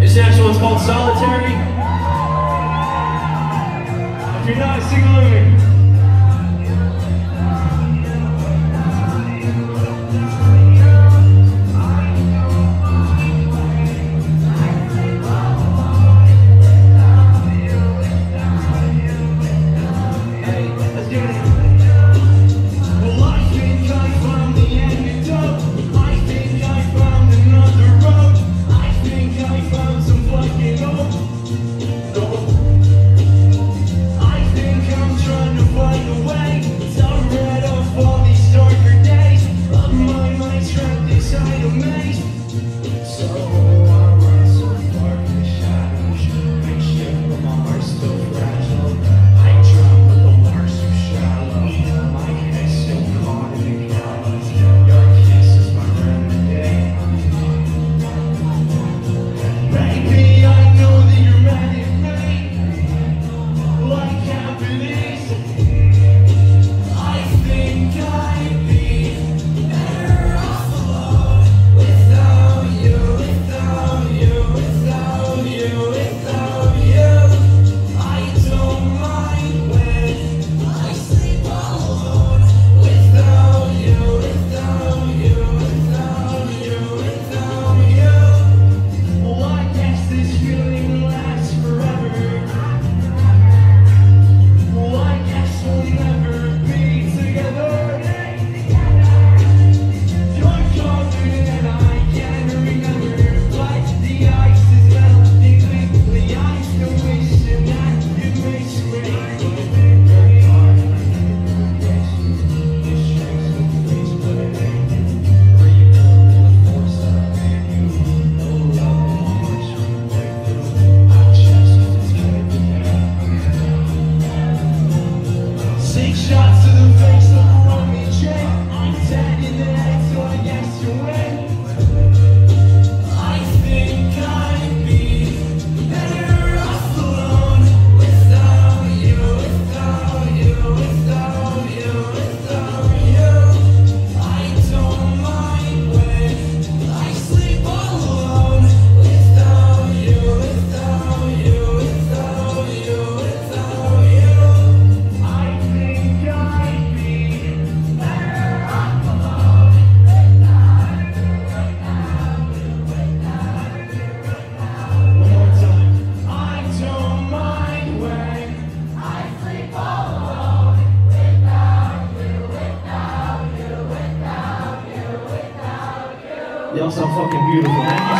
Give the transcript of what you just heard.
This next one's called Solitary. If you're not, sing along with Y'all so fucking beautiful.